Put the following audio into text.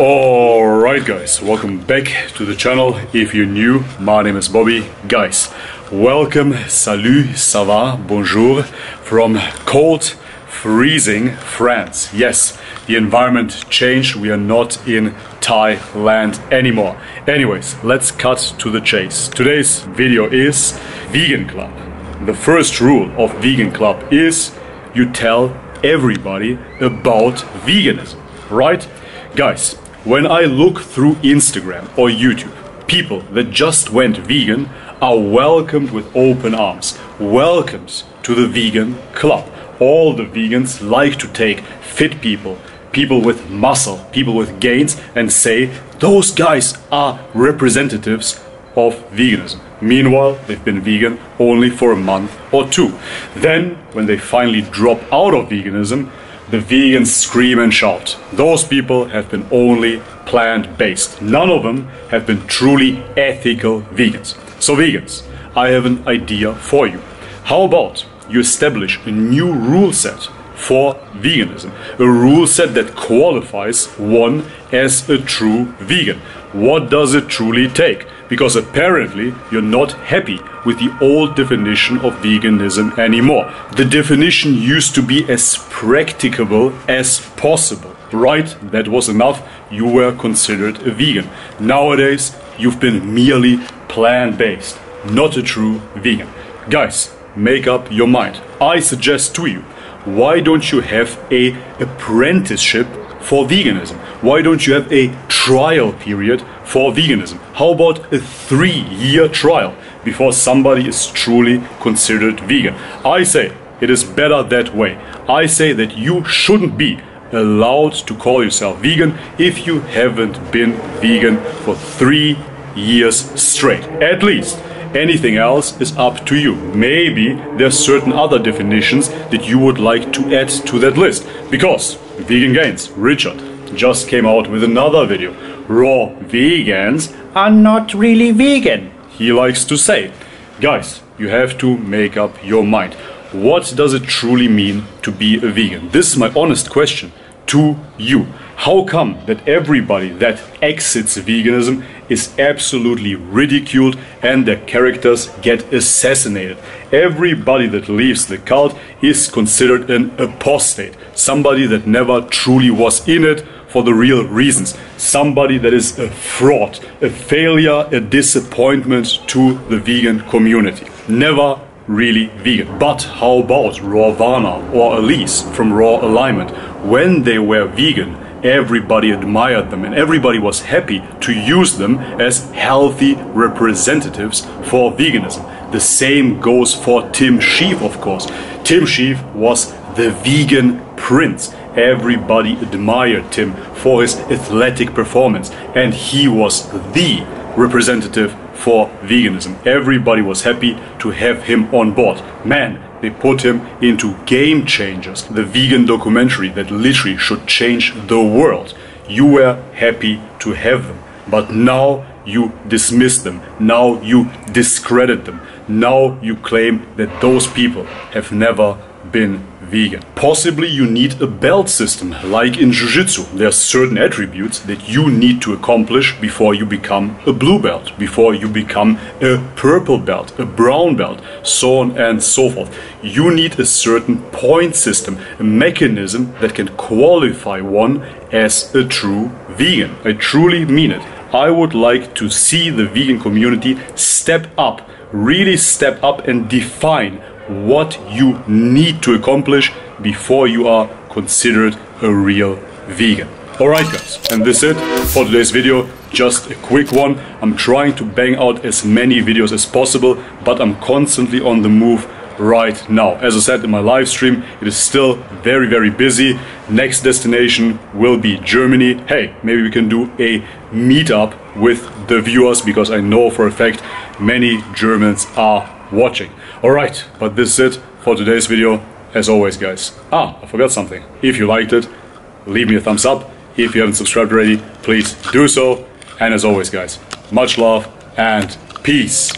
Alright guys, welcome back to the channel. If you're new, my name is Bobby. Guys, welcome, salut, ça va, bonjour from cold, freezing France. Yes, the environment changed. We are not in Thailand anymore. Anyways, let's cut to the chase. Today's video is Vegan Club. The first rule of Vegan Club is you tell everybody about veganism, right? Guys, when I look through Instagram or YouTube, people that just went vegan are welcomed with open arms, welcomed to the vegan club. All the vegans like to take fit people, people with muscle, people with gains, and say those guys are representatives of veganism. Meanwhile, they've been vegan only for a month or two. Then, when they finally drop out of veganism, the vegans scream and shout. Those people have been only plant based. None of them have been truly ethical vegans. So, vegans, I have an idea for you. How about you establish a new rule set for veganism? A rule set that qualifies one as a true vegan. What does it truly take? because apparently you're not happy with the old definition of veganism anymore. The definition used to be as practicable as possible. Right, that was enough, you were considered a vegan. Nowadays, you've been merely plant based, not a true vegan. Guys, make up your mind. I suggest to you, why don't you have a apprenticeship for veganism? Why don't you have a trial period for veganism? How about a three year trial before somebody is truly considered vegan? I say it is better that way. I say that you shouldn't be allowed to call yourself vegan if you haven't been vegan for three years straight. At least. Anything else is up to you. Maybe there's certain other definitions that you would like to add to that list. Because Vegan Gains, Richard, just came out with another video. Raw vegans are not really vegan, he likes to say. Guys, you have to make up your mind. What does it truly mean to be a vegan? This is my honest question to you. How come that everybody that exits veganism is absolutely ridiculed and their characters get assassinated? Everybody that leaves the cult is considered an apostate, somebody that never truly was in it for the real reasons, somebody that is a fraud, a failure, a disappointment to the vegan community. Never really vegan. But how about Rawvana or Elise from Raw Alignment? When they were vegan, everybody admired them and everybody was happy to use them as healthy representatives for veganism. The same goes for Tim Shieff, of course. Tim Shieff was the vegan prince. Everybody admired Tim for his athletic performance, and he was the representative for veganism. Everybody was happy to have him on board. Man, they put him into Game Changers, the vegan documentary that literally should change the world. You were happy to have them, but now you dismiss them, now you discredit them, now you claim that those people have never been vegan. Possibly you need a belt system, like in Jiu-Jitsu. There are certain attributes that you need to accomplish before you become a blue belt, before you become a purple belt, a brown belt, so on and so forth. You need a certain point system, a mechanism that can qualify one as a true vegan. I truly mean it. I would like to see the vegan community step up, really step up and define what you need to accomplish before you are considered a real vegan. Alright guys, and this is it for today's video. Just a quick one. I'm trying to bang out as many videos as possible, but I'm constantly on the move right now. As I said in my live stream, it is still very, very busy. Next destination will be Germany. Hey, maybe we can do a meetup with the viewers because I know for a fact many Germans are watching. Alright, but this is it for today's video. As always, guys. Ah, I forgot something. If you liked it, leave me a thumbs up. If you haven't subscribed already, please do so. And as always, guys, much love and peace.